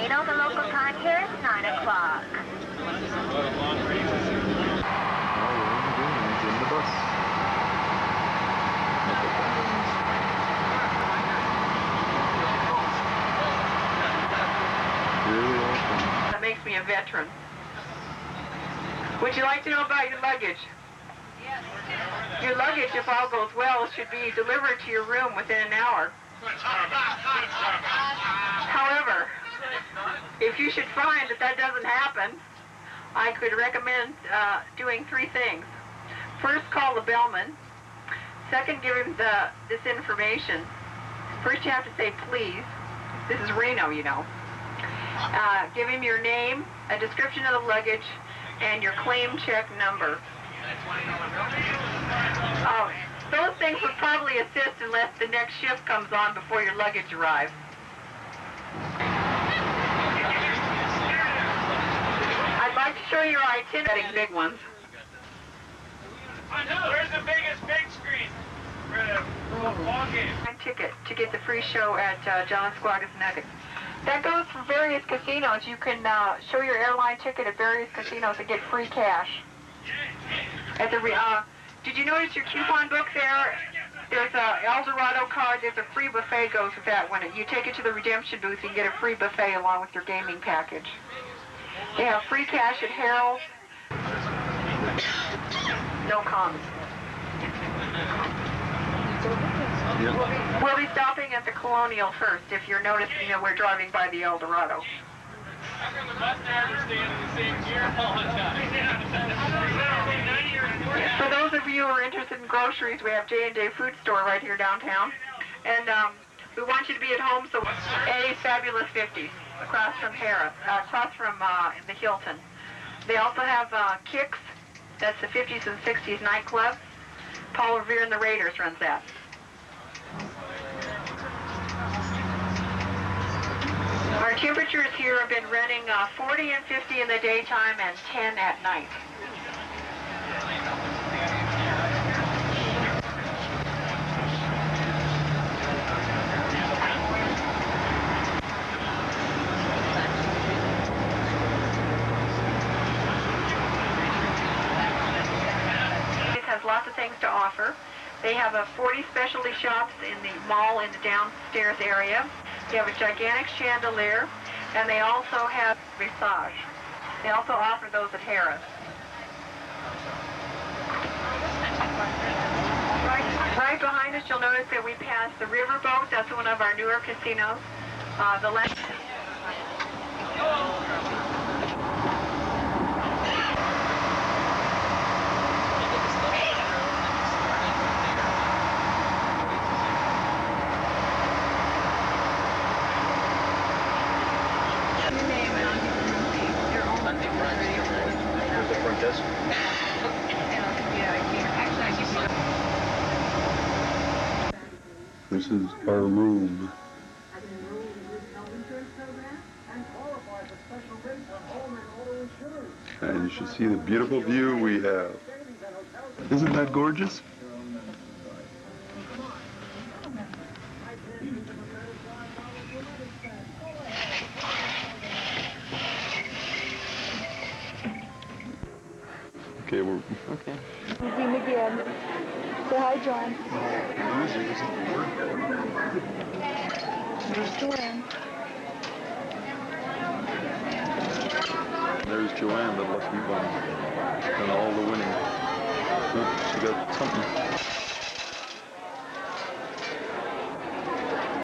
Reno, the local time here is 9 o'clock. He's in the bus. Look at that. That makes me a veteran. Would you like to know about your luggage? Your luggage, if all goes well, should be delivered to your room within an hour. If you should find that that doesn't happen, I could recommend uh, doing three things. First, call the bellman. Second, give him the this information. First, you have to say please. This is Reno, you know. Uh, give him your name, a description of the luggage, and your claim check number. Oh, those things would probably assist unless the next shift comes on before your luggage arrives. I'd like to show you your itinerary, big ones. Where's the biggest big screen for the ball game? My ticket to get the free show at uh, John Ascuaga's Nuggets. That goes for various casinos. You can uh, show your airline ticket at various casinos and get free cash. At the re- uh, did you notice your coupon book there? There's a El Dorado card. There's a free buffet goes with that one. You take it to the redemption booth, can get a free buffet along with your gaming package. They have free cash at Harold. No comments. Yeah. We'll be stopping at the Colonial first. If you're noticing that we're driving by the El Dorado. For those of you who are interested in groceries, we have J&J Food Store right here downtown. And um, we want you to be at home, so a Fabulous 50s, across from Harrah's, uh, across from uh, the Hilton. They also have uh, Kicks, that's the 50s and 60s nightclub. Paul Revere and the Raiders runs that. Our temperatures here have been running uh, 40 and 50 in the daytime and 10 at night. Has lots of things to offer. They have a 40 specialty shops in the mall in the downstairs area. They have a gigantic chandelier, and they also have massage. They also offer those at Harrah's. Right, behind us, you'll notice that we passed the Riverboat. That's one of our newer casinos. Uh, the last. Desk. This is our room. And you should see the beautiful view we have. Isn't that gorgeous? Okay, we're okay. Dean again. Say hi, John. There's Joanne. There's Joanne, the lucky one, and all the winning. She got something.